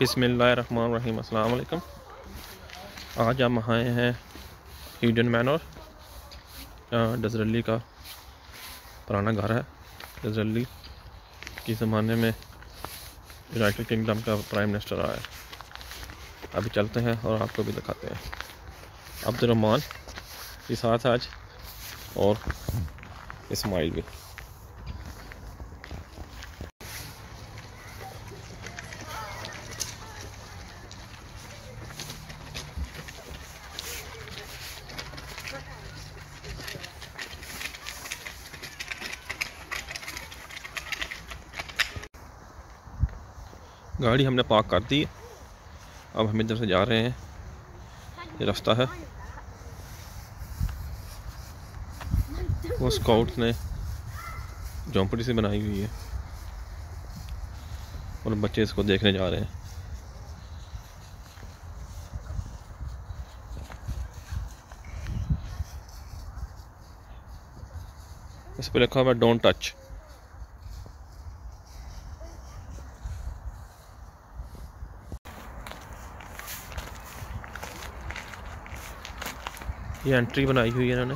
बिसमीम अल्लाम आज हम आए हैं हीडन मैनर डजरली का पुराना घर है। डजरली के ज़माने में यूनाइटेड किंगडम का प्राइम मिनिस्टर आया है। अभी चलते हैं और आपको भी दिखाते हैं। अब्दुलरमान के साथ आज और इस्माइल भी। गाड़ी हमने पार्क कर दी। अब हम इधर से जा रहे हैं। ये रास्ता है। वो स्काउट ने झोंपड़ी से बनाई हुई है। और बच्चे इसको देखने जा रहे हैं। इस पर लिखा हुआ डोंट टच ये एंट्री बनाई हुई है इन्होंने।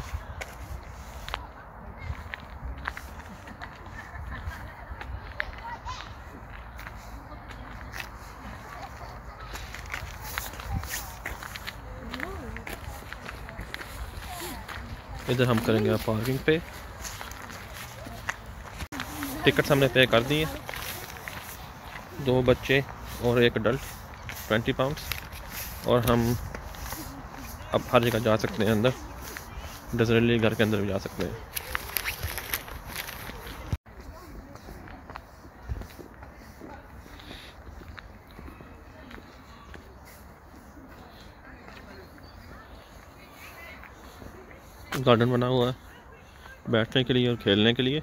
इधर हम करेंगे पार्किंग पे। टिकट हमने पे कर दी है। दो बच्चे और एक अडल्ट ट्वेंटी पाउंड्स और हम अब हर जगह जा सकते हैं अंदर। डजरली घर के अंदर भी जा सकते हैं। गार्डन बना हुआ है। बैठने के लिए और खेलने के लिए।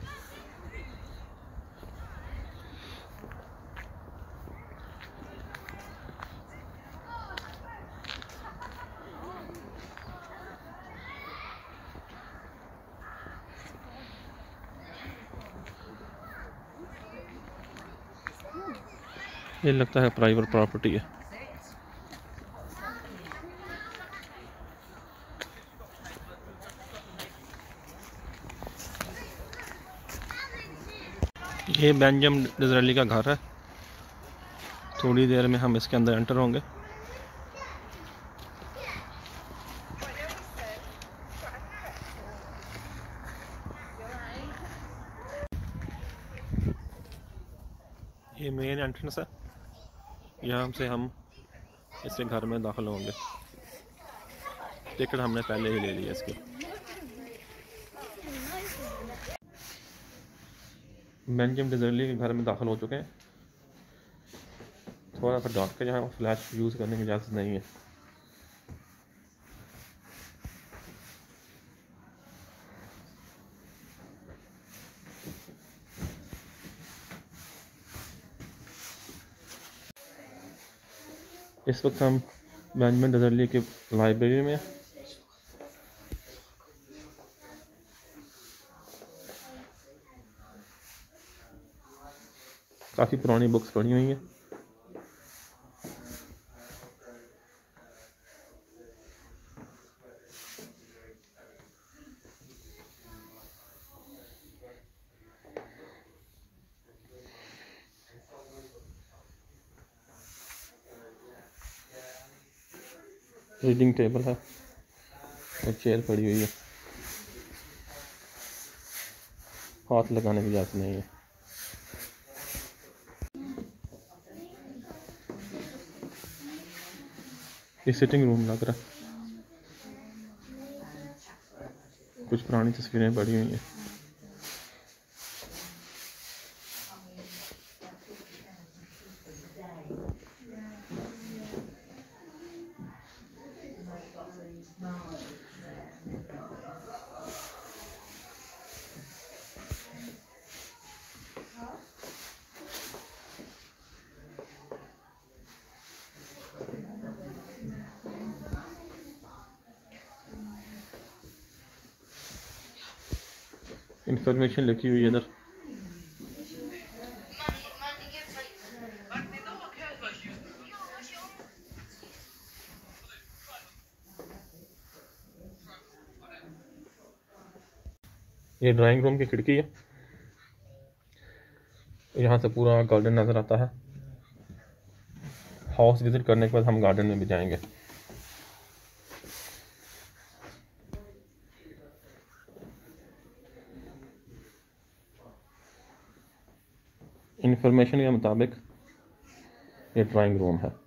ये लगता है प्राइवेट प्रॉपर्टी है। ये बेंजम डिजरेली का घर है। थोड़ी देर में हम इसके अंदर एंटर होंगे ये मेन एंट्रेंस है यहाँ से हम इसके घर में दाखिल होंगे। टिकट हमने पहले ही ले लिया इसके। इसकी जी हम के घर में दाखिल हो चुके हैं। थोड़ा सा डॉट के जहाँ फ्लैश यूज़ करने की इजाज़त नहीं है। इस वक्त हम बेंजमिन डजरली के लाइब्रेरी में काफ़ी पुरानी बुक्स पढ़ी हुई हैं। रीडिंग टेबल है। और चेयर पड़ी हुई है। हाथ लगाने की इजाज़त नहीं है। ये सिटिंग रूम लग रहा। कुछ पुरानी तस्वीरें पड़ी हुई हैं। इन्फॉर्मेशन लिखी हुई है इधर। ये ड्राइंग रूम की खिड़की है। यहाँ से पूरा गार्डन नज़र आता है। हाउस विज़िट करने के बाद हम गार्डन में भी जाएँगे। इंफॉर्मेशन के मुताबिक ये ड्राइंग रूम है।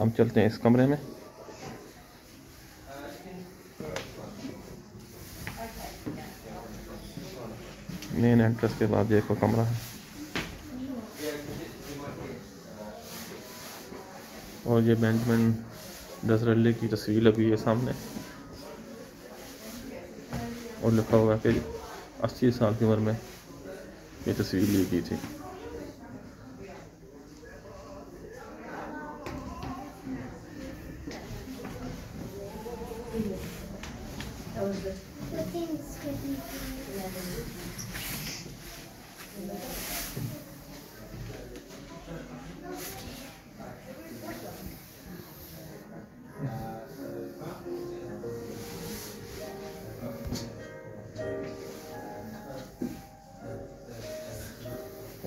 हम चलते हैं इस कमरे में। मेन एंट्रेंस के बाद कोई कमरा है। और ये बेंजमिन डजरल्ली की तस्वीर लगी है सामने। और लिखा हुआ है कि अस्सी साल की उम्र में ये तस्वीर ली गई थी।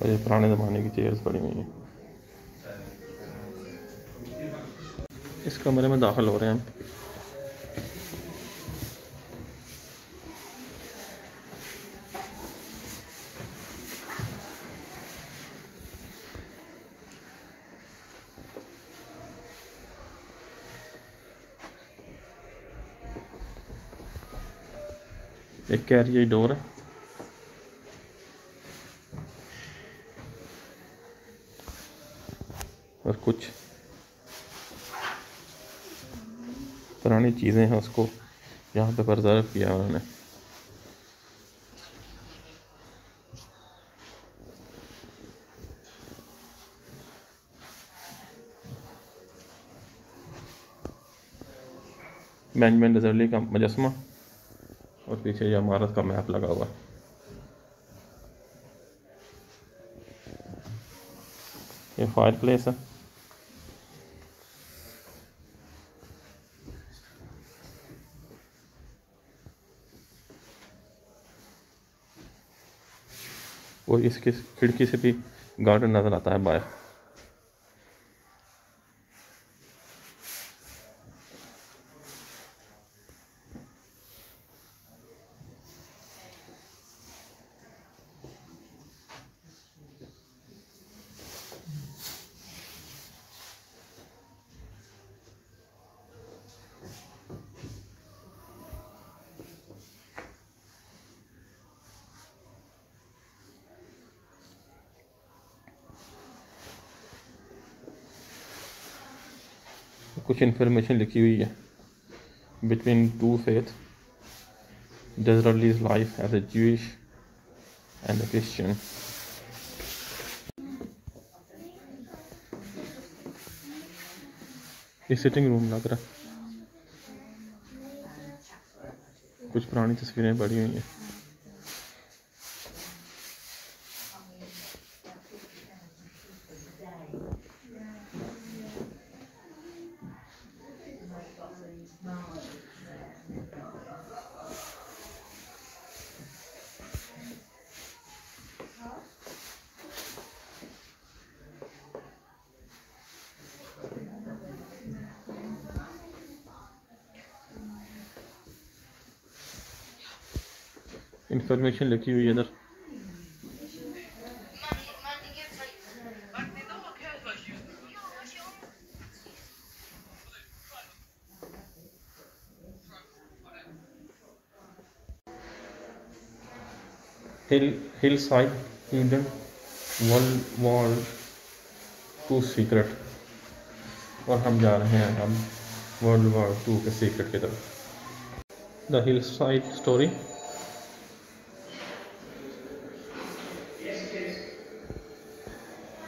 और ये पुराने ज़माने की चेयर्स पड़ी हुई हैं। इस कमरे में दाखिल हो रहे हैं एक कैरियर डोर है। और कुछ पुरानी चीज़ें हैं उसको यहाँ पे प्रजर्व किया उन्होंने। बेंजमिन डिजर्ली का मुजस्मा और पीछे ये इमारत का मैप लगा हुआ। है ये फायर प्लेस है। और इसके खिड़की से भी गार्डन नज़र आता है बाहर। कुछ इन्फॉर्मेशन लिखी हुई है। Between two faith Disraeli's life as a Jewish and a Christian. ये सिटिंग रूम लग रहा कुछ पुरानी तस्वीरें पड़ी हुई हैं। इंफॉर्मेशन लिखी हुई है इधर। Hill side hidden world world two secret और हम जा रहे हैं हम वर्ल्ड वॉर टू के सीक्रेट की तरफ़। द हिल साइड स्टोरी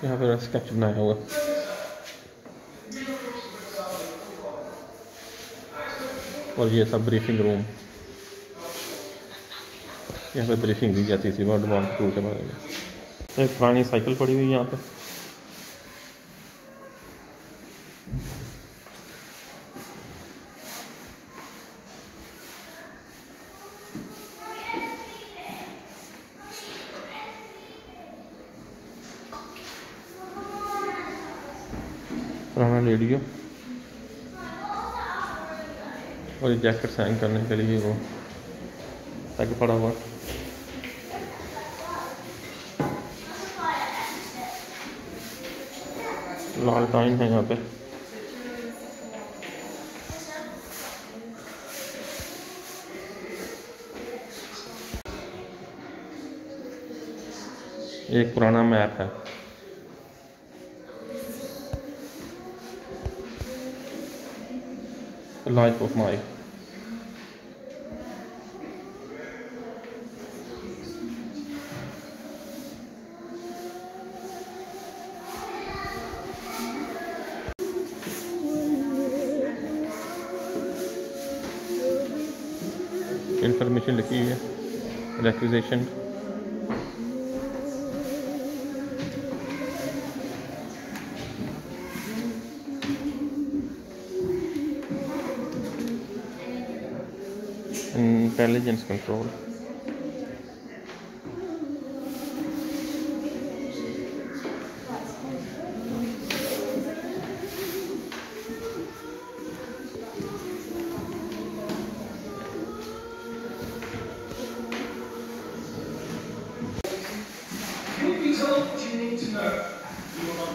यहाँ पर स्केच बनाया हुआ और ये सब ब्रीफिंग रूम यहाँ पे ब्रीफिंग दी जाती थी वर्ल्ड वॉर टू के बारे में एक पुरानी साइकिल पड़ी हुई यहाँ पे। पुराना रेडियो और ये जैकेट साइन करने के लिए वो। ताकि पड़ा हुआ। लाल टाइम है यहाँ पे। एक पुराना मैप है। Life of my इंफॉर्मेशन लिखी हुई है intelligence control.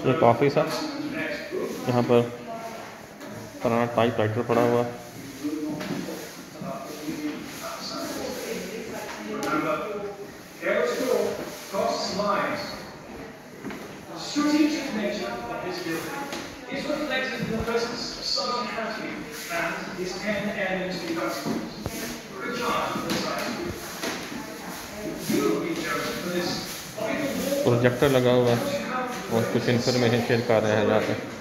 एक ऑफ़िस है यहाँ पर पुराना टाइप राइटर पड़ा हुआ है। Strategic nature of his building is reflected in the presence of Southern County and his 10 air ministry customers who are charge of the site. You will be chosen for this projector लगा हुआ है और कुछ information share कर रहे हैं यहाँ पे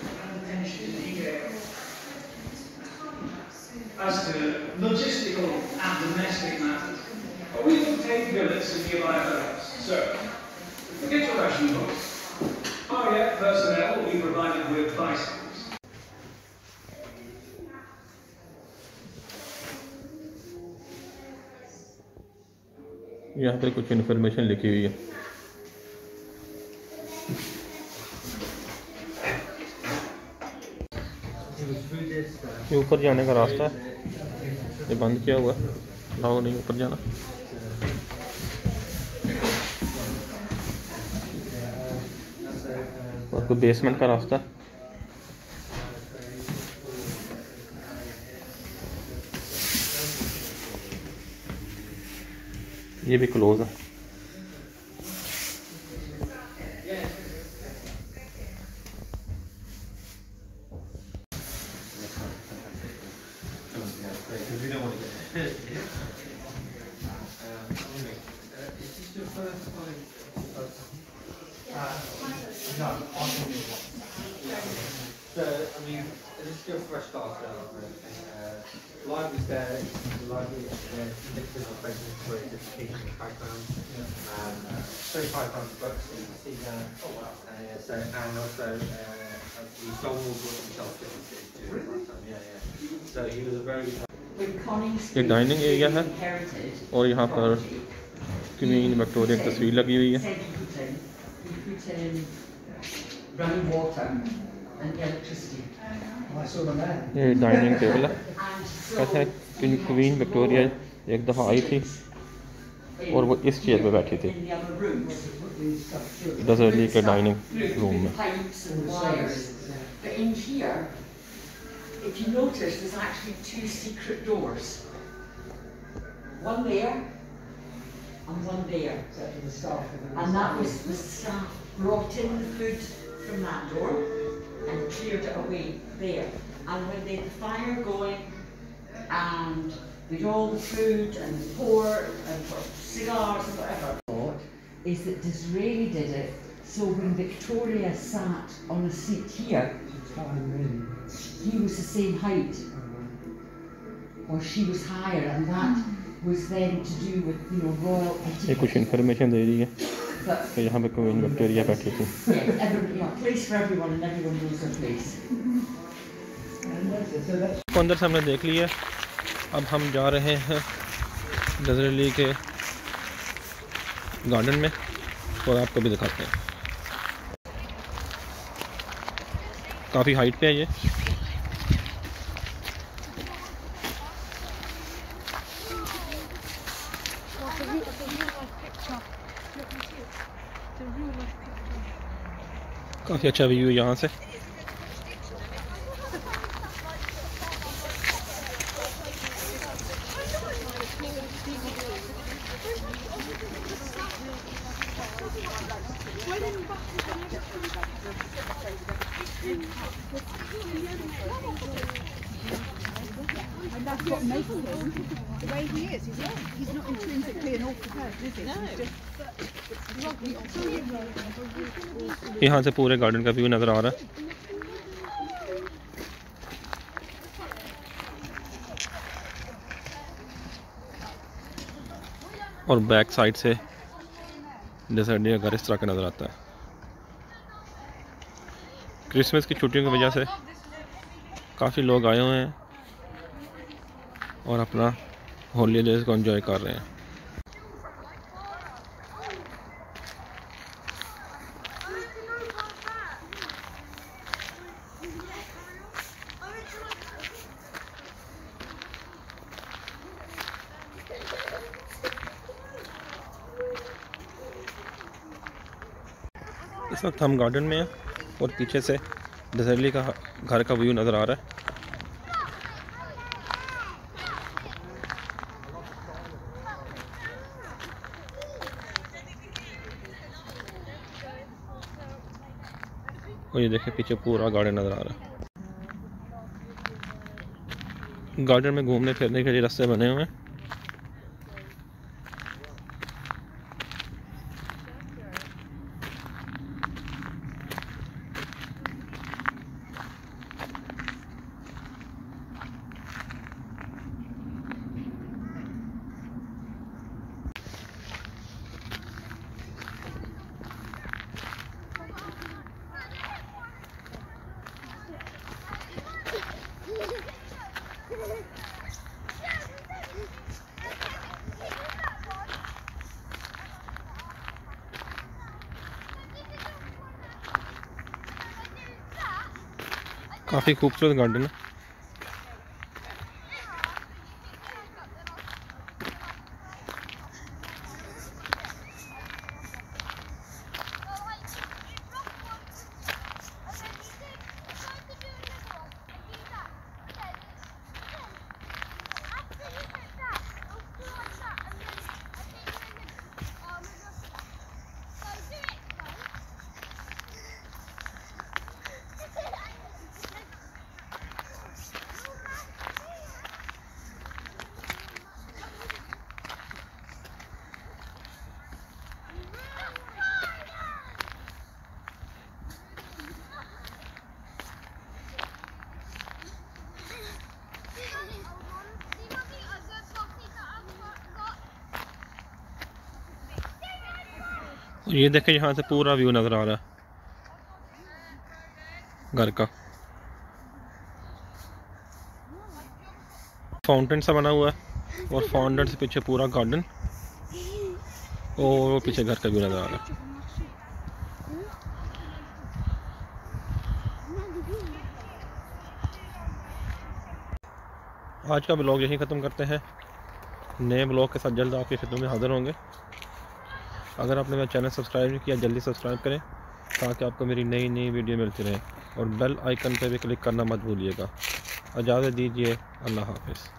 यहाँ पर कुछ इन्फॉर्मेशन लिखी हुई है। ये ऊपर जाने का रास्ता है। ये बंद किया हुआ है। लाओ नहीं, ऊपर जाना। और कोई बेसमेंट का रास्ता ये भी क्लोज है। ये डाइनिंग एरिया है और यहाँ पर क्वीन विक्टोरिया की तस्वीर लगी हुई है. ये डाइनिंग टेबल है। ऐसा क्वीन विक्टोरिया एक दफ़ा आई थी और वो इस चेयर पे बैठी थी। डजर्ली के डाइनिंग रूम में। If you notice, there's actually two secret doors. One there and one there. And that was the staff brought in the food from that door and cleared it away there. And when they had the fire going and with all the food and the pork and cigars and whatever, is that Disraeli did it So when Victoria sat on a seat here, he was the same height, or she was higher, and that was then to do with you know royal ये कुछ etiquette. Information दे रही है But यहाँ पे queen Victoria बैठी थी yeah, every, you know, place for everyone, and everyone knows their place. तो अंदर से हमने देख लिया अब हम जा रहे हैं नजरली के गार्डन में और आपको भी दिखाते हैं काफ़ी हाइट पे है ये Okej, okay, kör vi djurgöraren. And that's what makes him the way he is. He's not, he's not intrinsically an awful person, is he? No. यहाँ से पूरे गार्डन का व्यू नज़र आ रहा है। और बैक साइड से का घर इस तरह का नज़र आता है। क्रिसमस की छुट्टियों की वजह से काफ़ी लोग आए हुए हैं और अपना हॉलीडेज को एंजॉय कर रहे हैं। वक्त हम गार्डन में हैं और पीछे से डजरली का घर का व्यू नज़र आ रहा है। और ये देखें पीछे पूरा गार्डन नज़र आ रहा है। गार्डन में घूमने फिरने के लिए रास्ते बने हुए हैं। काफ़ी खूबसूरत गार्डन है और ये देखें यहाँ से पूरा व्यू नज़र आ रहा है। घर का। फाउंटेन सा बना हुआ है और फाउंटेन से पीछे पूरा गार्डन और पीछे घर का व्यू नज़र आ रहा है। आज का ब्लॉग यहीं ख़त्म करते हैं। नए ब्लॉग के साथ जल्द आपकी खिदमत में हाज़िर होंगे। अगर आपने मेरा चैनल सब्सक्राइब नहीं किया, जल्दी सब्सक्राइब करें ताकि आपको मेरी नई नई वीडियो मिलती रहे। और बेल आइकन पर भी क्लिक करना मत भूलिएगा। इजाज़त दीजिए। अल्लाह हाफिज़।